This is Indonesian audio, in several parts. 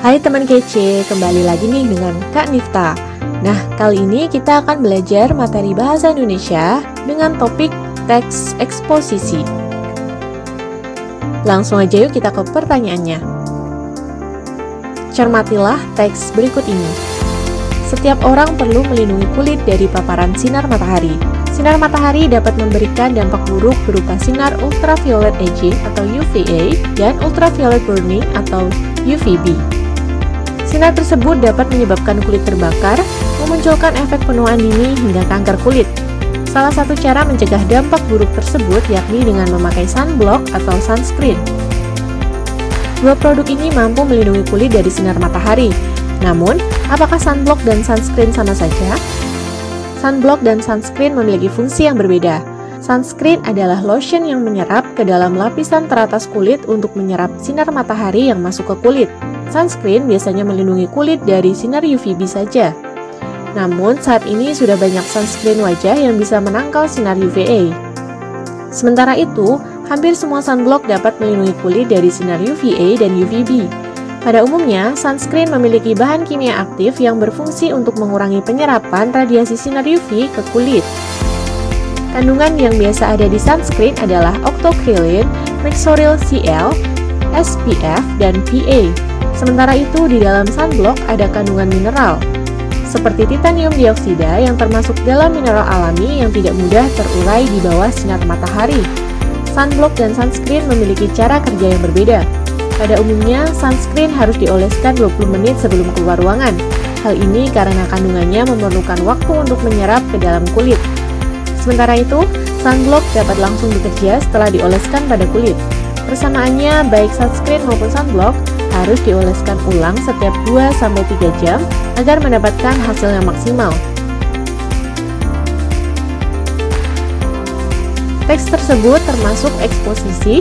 Hai teman kece, kembali lagi nih dengan Kak Nifta. Nah, kali ini kita akan belajar materi bahasa Indonesia dengan topik teks eksposisi. Langsung aja yuk kita ke pertanyaannya. Cermatilah teks berikut ini. Setiap orang perlu melindungi kulit dari paparan sinar matahari. Sinar matahari dapat memberikan dampak buruk berupa sinar ultraviolet aging atau UVA dan ultraviolet burning atau UVB. Sinar tersebut dapat menyebabkan kulit terbakar, memunculkan efek penuaan dini hingga kanker kulit. Salah satu cara mencegah dampak buruk tersebut yakni dengan memakai sunblock atau sunscreen. Dua produk ini mampu melindungi kulit dari sinar matahari. Namun, apakah sunblock dan sunscreen sama saja? Sunblock dan sunscreen memiliki fungsi yang berbeda. Sunscreen adalah lotion yang menyerap ke dalam lapisan teratas kulit untuk menyerap sinar matahari yang masuk ke kulit. Sunscreen biasanya melindungi kulit dari sinar UVB saja. Namun, saat ini sudah banyak sunscreen wajah yang bisa menangkal sinar UVA. Sementara itu, hampir semua sunblock dapat melindungi kulit dari sinar UVA dan UVB. Pada umumnya, sunscreen memiliki bahan kimia aktif yang berfungsi untuk mengurangi penyerapan radiasi sinar UV ke kulit. Kandungan yang biasa ada di sunscreen adalah octocrylene, mexoryl CL, SPF, dan PA. Sementara itu, di dalam sunblock ada kandungan mineral, seperti titanium dioksida yang termasuk dalam mineral alami yang tidak mudah terurai di bawah sinar matahari. Sunblock dan sunscreen memiliki cara kerja yang berbeda. Pada umumnya, sunscreen harus dioleskan 20 menit sebelum keluar ruangan. Hal ini karena kandungannya memerlukan waktu untuk menyerap ke dalam kulit. Sementara itu, sunblock dapat langsung bekerja setelah dioleskan pada kulit. Persamaannya, baik sunscreen maupun sunblock harus dioleskan ulang setiap 2-3 jam agar mendapatkan hasil yang maksimal. Teks tersebut termasuk eksposisi.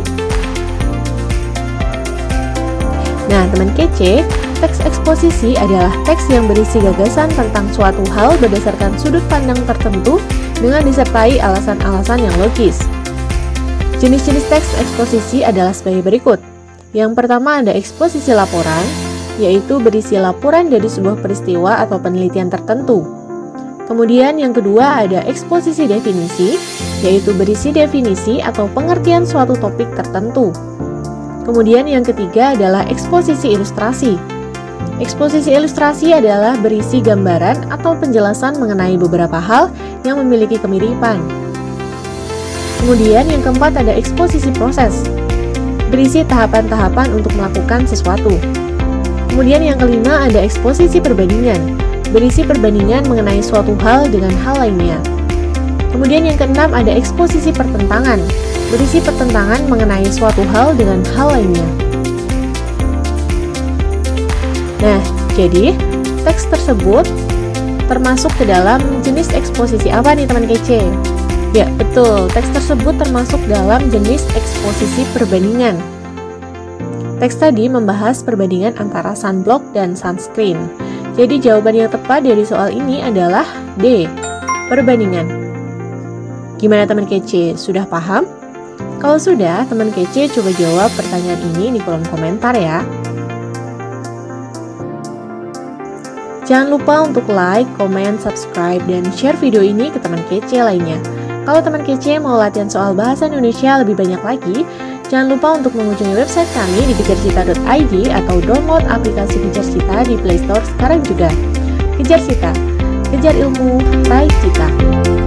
Nah, teman kece, teks eksposisi adalah teks yang berisi gagasan tentang suatu hal berdasarkan sudut pandang tertentu dengan disertai alasan-alasan yang logis. Jenis-jenis teks eksposisi adalah sebagai berikut. Yang pertama ada eksposisi laporan, yaitu berisi laporan dari sebuah peristiwa atau penelitian tertentu. Kemudian yang kedua ada eksposisi definisi, yaitu berisi definisi atau pengertian suatu topik tertentu. Kemudian yang ketiga adalah eksposisi ilustrasi. Eksposisi ilustrasi adalah berisi gambaran atau penjelasan mengenai beberapa hal yang memiliki kemiripan. Kemudian yang keempat ada eksposisi proses, berisi tahapan-tahapan untuk melakukan sesuatu. Kemudian yang kelima ada eksposisi perbandingan, berisi perbandingan mengenai suatu hal dengan hal lainnya. Kemudian yang keenam ada eksposisi pertentangan, berisi pertentangan mengenai suatu hal dengan hal lainnya. Nah, jadi teks tersebut termasuk ke dalam jenis eksposisi apa nih teman kece? Ya, betul. Teks tersebut termasuk dalam jenis eksposisi perbandingan. Teks tadi membahas perbandingan antara sunblock dan sunscreen. Jadi jawaban yang tepat dari soal ini adalah D, perbandingan. Gimana teman kece? Sudah paham? Kalau sudah, teman kece coba jawab pertanyaan ini di kolom komentar ya. Jangan lupa untuk like, comment, subscribe, dan share video ini ke teman kece lainnya. Kalau teman kece mau latihan soal bahasa Indonesia lebih banyak lagi, jangan lupa untuk mengunjungi website kami di kejarcita.id atau download aplikasi Kejar Cita di Play Store sekarang juga. Kejar Cita, kejar ilmu, raih cita.